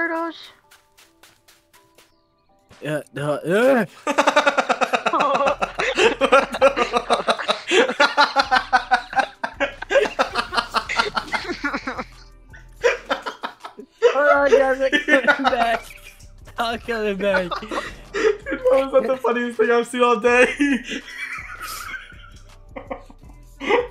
turtles? Uh, uh, uh. Oh, Alright I'm coming back. I'm coming back. Was that the funniest thing I've seen all day?